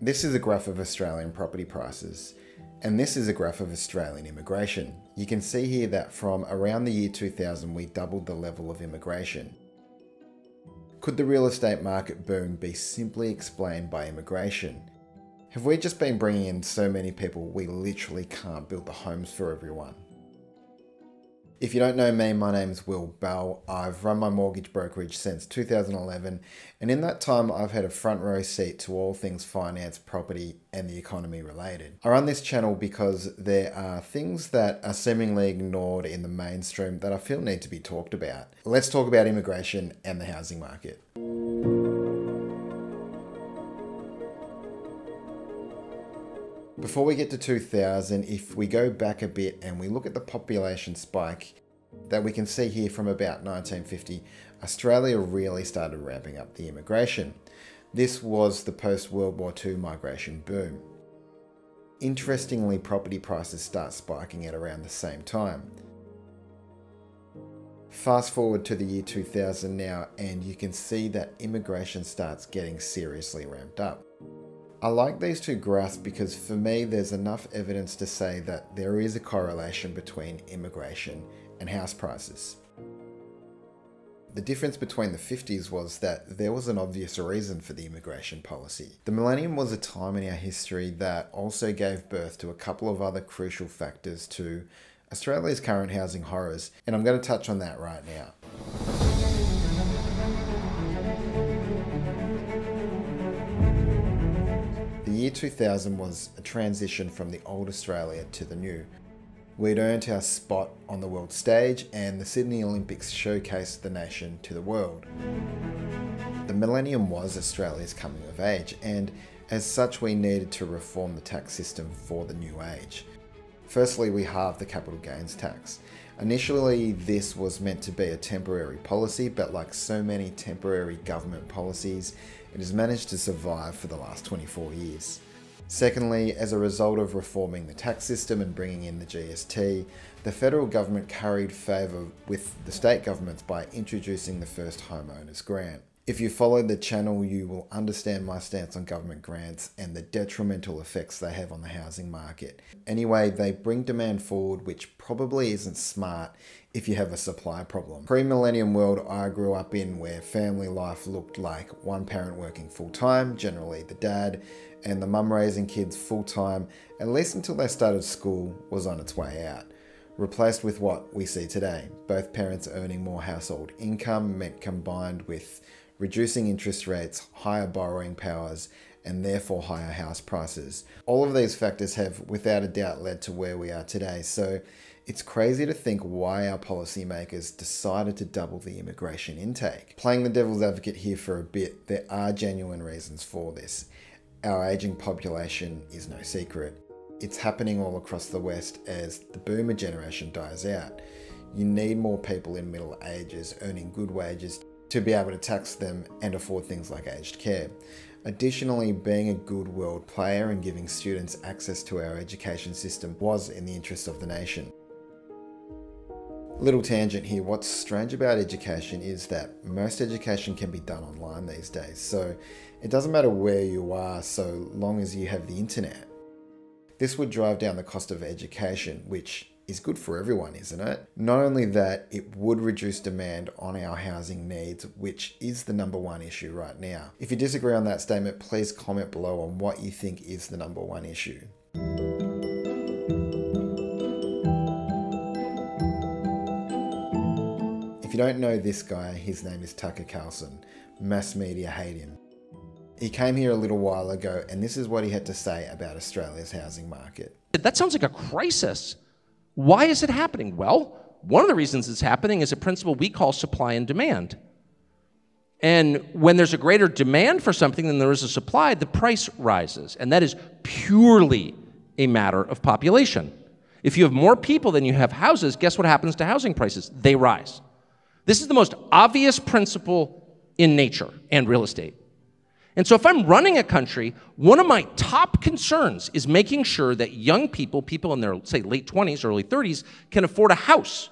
This is a graph of Australian property prices, and this is a graph of Australian immigration. You can see here that from around the year 2000, we doubled the level of immigration. Could the real estate market boom be simply explained by immigration? Have we just been bringing in so many people we literally can't build the homes for everyone? If you don't know me, my name's Will Bell. I've run my mortgage brokerage since 2011, and in that time, I've had a front row seat to all things finance, property, and the economy related. I run this channel because there are things that are seemingly ignored in the mainstream that I feel need to be talked about. Let's talk about immigration and the housing market. Before we get to 2000, if we go back a bit and we look at the population spike that we can see here from about 1950, Australia really started ramping up the immigration. This was the post World War II migration boom. Interestingly, property prices start spiking at around the same time. Fast forward to the year 2000 now, and you can see that immigration starts getting seriously ramped up. I like these two graphs because for me there's enough evidence to say that there is a correlation between immigration and house prices. The difference between the 50s was that there was an obvious reason for the immigration policy. The millennium was a time in our history that also gave birth to a couple of other crucial factors to Australia's current housing horrors, and I'm going to touch on that right now. Year 2000 was a transition from the old Australia to the new. We'd earned our spot on the world stage, and the Sydney Olympics showcased the nation to the world. The millennium was Australia's coming of age, and as such, we needed to reform the tax system for the new age. Firstly, we halved the capital gains tax. Initially, this was meant to be a temporary policy, but like so many temporary government policies, it has managed to survive for the last 24 years. Secondly, as a result of reforming the tax system and bringing in the GST, the federal government carried favour with the state governments by introducing the first homeowners grant. If you follow the channel, you will understand my stance on government grants and the detrimental effects they have on the housing market. Anyway, they bring demand forward, which probably isn't smart if you have a supply problem. Pre-millennium world I grew up in where family life looked like one parent working full-time, generally the dad, and the mum raising kids full-time, at least until they started school, was on its way out replaced with what we see today. Both parents earning more household income meant combined with reducing interest rates, higher borrowing powers, and therefore higher house prices. All of these factors have without a doubt led to where we are today. So it's crazy to think why our policymakers decided to double the immigration intake. Playing the devil's advocate here for a bit, there are genuine reasons for this. Our aging population is no secret. It's happening all across the West as the boomer generation dies out. You need more people in middle ages earning good wages to be able to tax them and afford things like aged care. Additionally, being a good world player and giving students access to our education system was in the interest of the nation. Little tangent here, what's strange about education is that most education can be done online these days, so it doesn't matter where you are so long as you have the internet. This would drive down the cost of education, which is good for everyone, isn't it? Not only that, it would reduce demand on our housing needs, which is the number one issue right now. If you disagree on that statement, please comment below on what you think is the number one issue. If you don't know this guy, his name is Tucker Carlson. Mass media hate him. He came here a little while ago, and this is what he had to say about Australia's housing market. That sounds like a crisis. Why is it happening? Well, one of the reasons it's happening is a principle we call supply and demand. And when there's a greater demand for something than there is a supply, the price rises. And that is purely a matter of population. If you have more people than you have houses, guess what happens to housing prices? They rise. This is the most obvious principle in nature and real estate. And so, if I'm running a country, one of my top concerns is making sure that young people, people in their, say, late 20s, early 30s, can afford a house.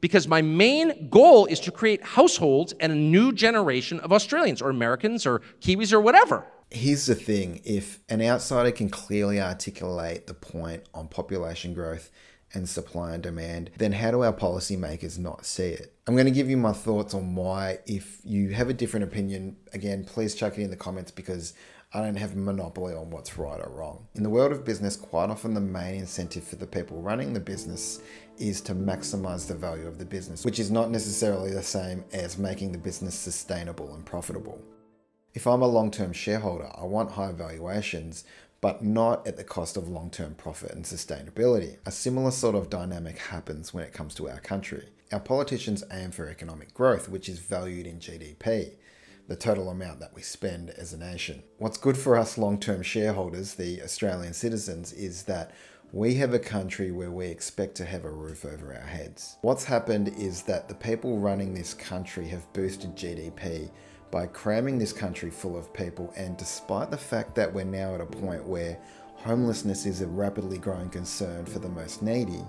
Because my main goal is to create households and a new generation of Australians or Americans or Kiwis or whatever. Here's the thing if an outsider can clearly articulate the point on population growth and supply and demand, then how do our policymakers not see it? I'm going to give you my thoughts on why. If you have a different opinion, again, please chuck it in the comments because I don't have a monopoly on what's right or wrong. In the world of business, quite often the main incentive for the people running the business is to maximize the value of the business, which is not necessarily the same as making the business sustainable and profitable. If I'm a long term shareholder, I want high valuations, but not at the cost of long term profit and sustainability. A similar sort of dynamic happens when it comes to our country. Our politicians aim for economic growth, which is valued in GDP, the total amount that we spend as a nation. What's good for us long term shareholders, the Australian citizens, is that we have a country where we expect to have a roof over our heads. What's happened is that the people running this country have boosted GDP by cramming this country full of people, and despite the fact that we're now at a point where homelessness is a rapidly growing concern for the most needy,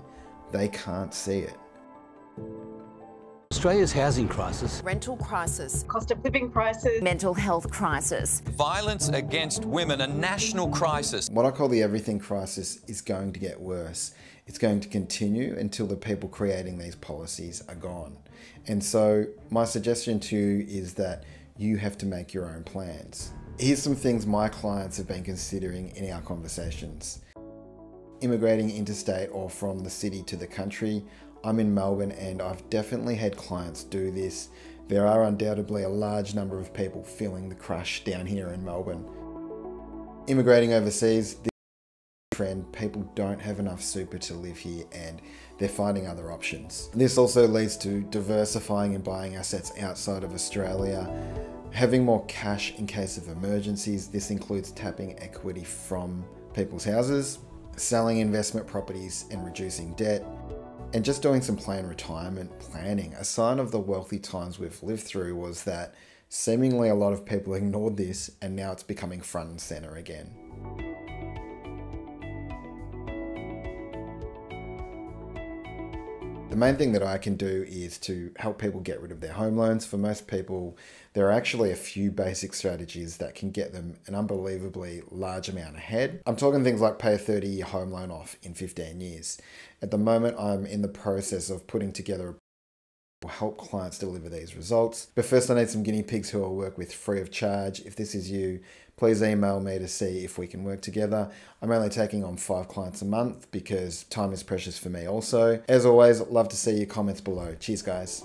they can't see it. Australia's housing crisis, rental crisis, cost of living crisis, mental health crisis, violence against women, a national crisis. What I call the everything crisis is going to get worse. It's going to continue until the people creating these policies are gone. And so, my suggestion to you is that you have to make your own plans. Here's some things my clients have been considering in our conversations. Immigrating interstate or from the city to the country. I'm in Melbourne and I've definitely had clients do this. There are undoubtedly a large number of people feeling the crush down here in Melbourne. Immigrating overseas, people don't have enough super to live here and they're finding other options. This also leads to diversifying and buying assets outside of Australia, having more cash in case of emergencies. This includes tapping equity from people's houses, selling investment properties and reducing debt, and just doing some planned retirement planning. A sign of the wealthy times we've lived through was that seemingly a lot of people ignored this and now it's becoming front and center again. The main thing that I can do is to help people get rid of their home loans. For most people, there are actually a few basic strategies that can get them an unbelievably large amount ahead. I'm talking things like pay a 30 year home loan off in 15 years. At the moment, I'm in the process of putting together will help clients deliver these results. But first, I need some guinea pigs who I'll work with free of charge. If this is you, please email me to see if we can work together. I'm only taking on five clients a month because time is precious for me also. As always, love to see your comments below. Cheers, guys.